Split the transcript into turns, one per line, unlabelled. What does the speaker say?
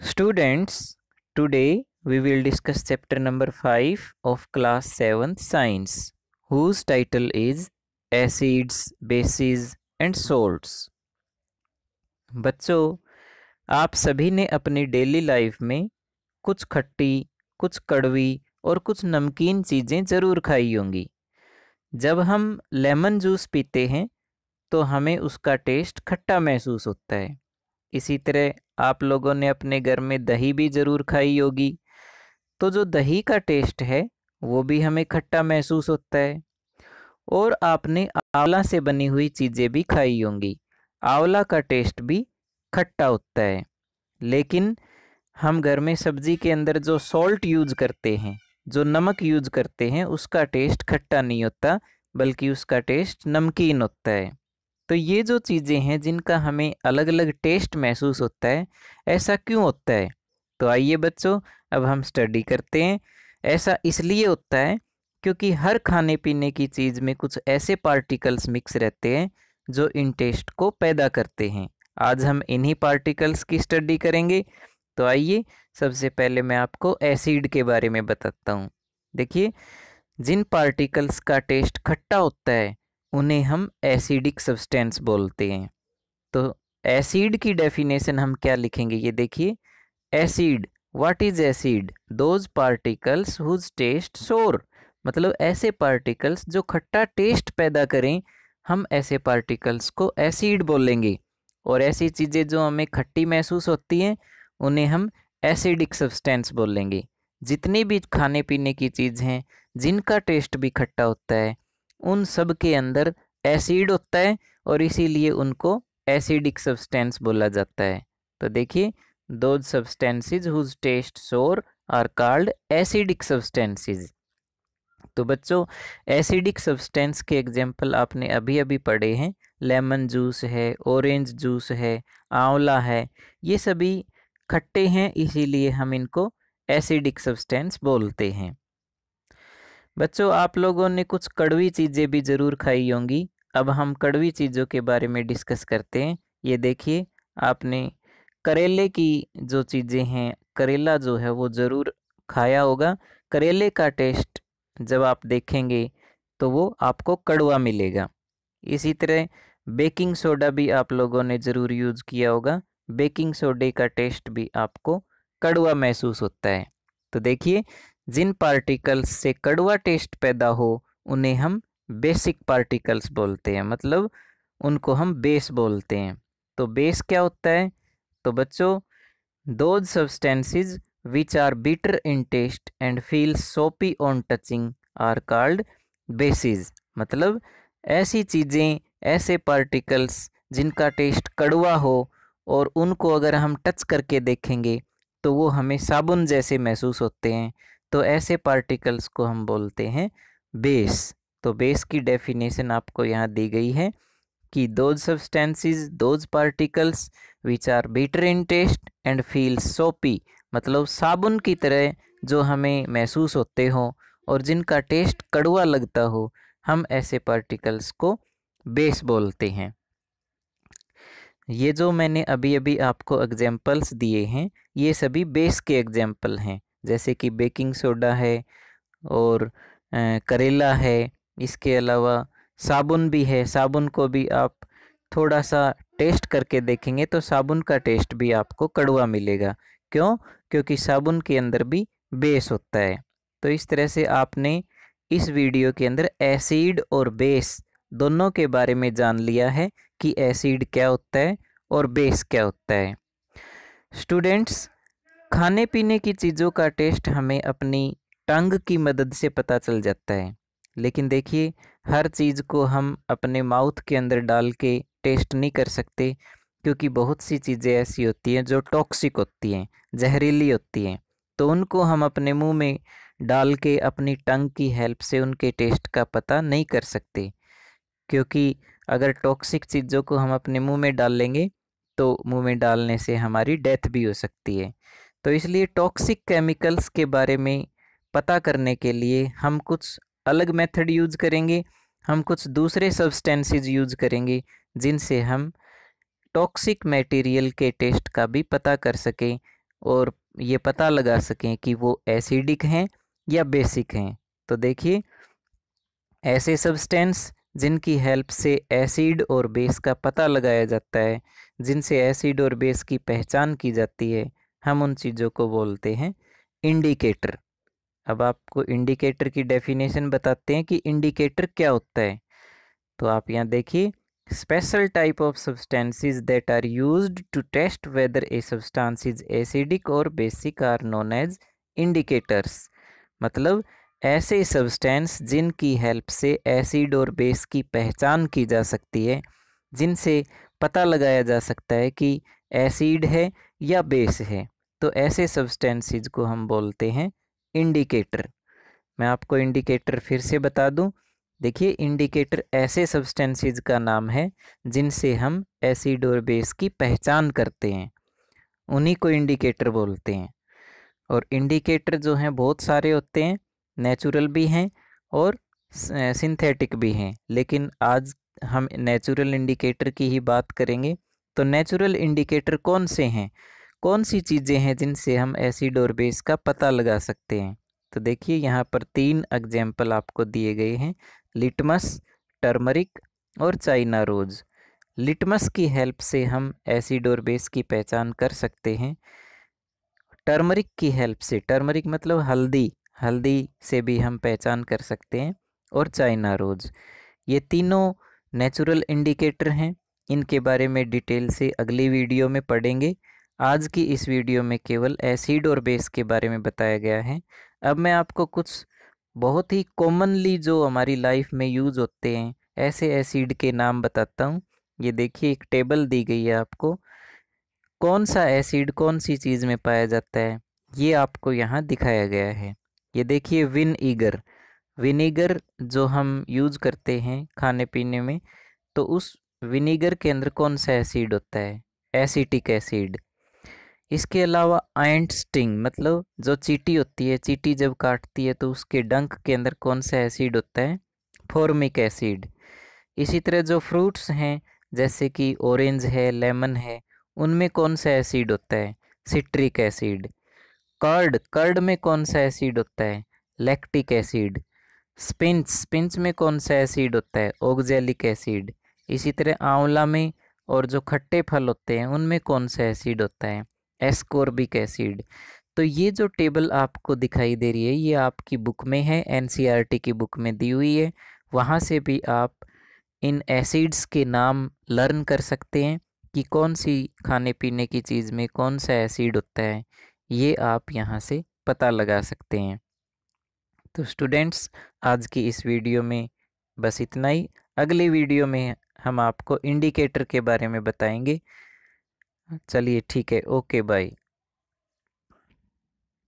Students, today we will discuss chapter number 5 of class 7th science whose title is acids, bases and salts. बच्चों आप सभी ने अपनी daily life में कुछ खट्टी कुछ कड़वी और कुछ नमकीन चीज़ें ज़रूर खाई होंगी जब हम लेमन जूस पीते हैं तो हमें उसका टेस्ट खट्टा महसूस होता है इसी तरह आप लोगों ने अपने घर में दही भी ज़रूर खाई होगी। तो जो दही का टेस्ट है, वो भी हमें खट्टा महसूस होता है। और आपने आंवला से बनी हुई चीज़ें भी खाई होंगी। आंवला का टेस्ट भी खट्टा होता है। लेकिन हम घर में सब्ज़ी के अंदर जो सॉल्ट यूज़ करते हैं, जो नमक यूज़ करते हैं, उसका टेस्ट खट्टा नहीं होता, बल्कि उसका टेस्ट नमकीन होता है। तो ये जो चीज़ें हैं, जिनका हमें अलग अलग टेस्ट महसूस होता है, ऐसा क्यों होता है? तो आइए बच्चों, अब हम स्टडी करते हैं। ऐसा इसलिए होता है, क्योंकि हर खाने पीने की चीज़ में कुछ ऐसे पार्टिकल्स मिक्स रहते हैं, जो इन टेस्ट को पैदा करते हैं। आज हम इन्हीं पार्टिकल्स की स्टडी करेंगे। तो आइए, सबसे पहले मैं आपको एसिड के बारे में बताता हूँ। देखिए, जिन पार्टिकल्स का टेस्ट खट्टा होता है उन्हें हम एसिडिक सब्सटेंस बोलते हैं। तो एसिड की डेफिनेशन हम क्या लिखेंगे? ये देखिए, acid what is acid those particles whose taste sour मतलब ऐसे पार्टिकल्स जो खट्टा टेस्ट पैदा करें, हम ऐसे पार्टिकल्स को एसिड बोलेंगे। और ऐसी चीज़ें जो हमें खट्टी महसूस होती हैं, उन्हें हम एसिडिक सब्सटेंस बोलेंगे। जितनी भी खाने पीने की चीज़ हैं, जिनका टेस्ट भी खट्टा होता है उन सब के अंदर एसिड होता है और इसीलिए उनको एसिडिक सब्सटेंस बोला जाता है। तो देखिए दो substances whose taste sour are called acidic substances तो बच्चों एसिडिक सब्सटेंस के एग्जांपल आपने अभी अभी पढ़े हैं। लेमन जूस है ऑरेंज जूस है, आंवला है, ये सभी खट्टे हैं, इसीलिए हम इनको एसिडिक सब्सटेंस बोलते हैं। बच्चों, आप लोगों ने कुछ कड़वी चीज़ें भी ज़रूर खाई होंगी। अब हम कड़वी चीज़ों के बारे में डिस्कस करते हैं। ये देखिए, आपने करेले की जो चीज़ें हैं, करेला जो है वो ज़रूर खाया होगा। करेले का टेस्ट जब आप देखेंगे तो वो आपको कड़वा मिलेगा। इसी तरह बेकिंग सोडा भी आप लोगों ने ज़रूर यूज़ किया होगा। बेकिंग सोडे का टेस्ट भी आपको कड़वा महसूस होता है। तो देखिए जिन पार्टिकल्स से कड़वा टेस्ट पैदा हो, उन्हें हम बेसिक पार्टिकल्स बोलते हैं। मतलब उनको हम बेस बोलते हैं। तो बेस क्या होता है? तो बच्चों those substances which are bitter in taste and feel soapy on touching are called bases मतलब ऐसी चीज़ें, ऐसे पार्टिकल्स जिनका टेस्ट कड़वा हो और उनको अगर हम टच करके देखेंगे तो वो हमें साबुन जैसे महसूस होते हैं। तो ऐसे पार्टिकल्स को हम बोलते हैं बेस। तो बेस की डेफिनेशन आपको यहाँ दी गई है कि those substances those particles which are bitter in taste and feel soapy मतलब साबुन की तरह जो हमें महसूस होते हो और जिनका टेस्ट कड़वा लगता हो, हम ऐसे पार्टिकल्स को बेस बोलते हैं। ये जो मैंने अभी अभी आपको एग्जांपल्स दिए हैं, ये सभी बेस के एग्जांपल हैं। जैसे कि बेकिंग सोडा है और करेला है, इसके अलावा साबुन भी है। साबुन को भी आप थोड़ा सा टेस्ट करके देखेंगे तो साबुन का टेस्ट भी आपको कड़वा मिलेगा। क्यों? क्योंकि साबुन के अंदर भी बेस होता है। तो इस तरह से आपने इस वीडियो के अंदर एसिड और बेस दोनों के बारे में जान लिया है कि एसिड क्या होता है और बेस क्या होता है। स्टूडेंट्स खाने पीने की चीज़ों का टेस्ट हमें अपनी टंग की मदद से पता चल जाता है। लेकिन देखिए, हर चीज़ को हम अपने माउथ के अंदर डाल के टेस्ट नहीं कर सकते, क्योंकि बहुत सी चीज़ें ऐसी होती हैं जो टॉक्सिक होती हैं, जहरीली होती हैं। तो उनको हम अपने मुँह में डाल के अपनी टंग की हेल्प से उनके टेस्ट का पता नहीं कर सकते, क्योंकि अगर टॉक्सिक चीज़ों को हम अपने मुँह में डाल लेंगे तो मुँह में डालने से हमारी डेथ भी हो सकती है। तो इसलिए टॉक्सिक केमिकल्स के बारे में पता करने के लिए हम कुछ अलग मेथड यूज़ करेंगे, हम कुछ दूसरे सब्सटेंसेस यूज़ करेंगे, जिनसे हम टॉक्सिक मटेरियल के टेस्ट का भी पता कर सकें और ये पता लगा सकें कि वो एसिडिक हैं या बेसिक हैं। तो देखिए, ऐसे सब्सटेंस जिनकी हेल्प से एसिड और बेस का पता लगाया जाता है, जिनसे एसिड और बेस की पहचान की जाती है हम उन चीज़ों को बोलते हैं इंडिकेटर। अब आपको इंडिकेटर की डेफिनेशन बताते हैं कि इंडिकेटर क्या होता है। तो आप यहाँ देखिए special type of substances that are used to test whether a substance is acidic और basic are known as indicators मतलब ऐसे सब्सटेंस जिनकी हेल्प से एसिड और बेस की पहचान की जा सकती है, जिनसे पता लगाया जा सकता है कि एसिड है या बेस है तो ऐसे सब्सटेंसेस को हम बोलते हैं इंडिकेटर मैं आपको इंडिकेटर फिर से बता दूँ। देखिए इंडिकेटर ऐसे सब्सटेंसेस का नाम है जिनसे हम एसिड और बेस की पहचान करते हैं। उन्हीं को इंडिकेटर बोलते हैं। और इंडिकेटर जो हैं, बहुत सारे होते हैं नेचुरल भी हैं और सिंथेटिक भी हैं। लेकिन आज हम नेचुरल इंडिकेटर की ही बात करेंगे। तो नेचुरल इंडिकेटर कौन से हैं? कौन सी चीज़ें हैं जिनसे हम एसिड और बेस का पता लगा सकते हैं? तो देखिए, यहाँ पर तीन एग्ज़ाम्पल आपको दिए गए हैं लिटमस टर्मरिक और चाइना रोज़ लिटमस की हेल्प से हम एसिड और बेस की पहचान कर सकते हैं। टर्मरिक की हेल्प से टर्मरिक मतलब हल्दी हल्दी से भी हम पहचान कर सकते हैं, और चाइना रोज़ ये तीनों नेचुरल इंडिकेटर हैं। इनके बारे में डिटेल से अगली वीडियो में पढ़ेंगे। आज की इस वीडियो में केवल एसिड और बेस के बारे में बताया गया है। अब मैं आपको कुछ बहुत ही कॉमनली जो हमारी लाइफ में यूज़ होते हैं, ऐसे एसिड के नाम बताता हूँ। ये देखिए, एक टेबल दी गई है आपको। कौन सा एसिड कौन सी चीज़ में पाया जाता है? ये आपको यहाँ दिखाया गया है। ये देखिए विन ईगर विनीगर जो हम यूज़ करते हैं खाने पीने में तो उस विनीगर के अंदर कौन सा एसिड होता है? Acetic acid. इसके अलावा आइंट स्टिंग मतलब जो चीटी होती है, चीटी जब काटती है तो उसके डंक के अंदर कौन सा एसिड होता है? Formic acid. इसी तरह जो फ्रूट्स हैं, जैसे कि ऑरेंज है, लेमन है, उनमें कौन सा एसिड होता है? Citric acid. कर्ड कर्ड में कौन सा एसिड होता है? Lactic acid. स्पिंच स्पिंच में कौन सा एसिड होता है? Oxalic acid. इसी तरह आंवला में और जो खट्टे फल होते हैं, उनमें कौन सा एसिड होता है? एस्कोर्बिक एसिड तो ये जो टेबल आपको दिखाई दे रही है, ये आपकी बुक में है एनसीईआरटी की बुक में दी हुई है। वहाँ से भी आप इन एसिड्स के नाम लर्न कर सकते हैं कि कौन सी खाने पीने की चीज़ में कौन सा एसिड होता है। ये आप यहाँ से पता लगा सकते हैं। तो स्टूडेंट्स आज की इस वीडियो में बस इतना ही। अगले वीडियो में हम आपको इंडिकेटर के बारे में बताएँगे। चलिए ठीक है ओके बाय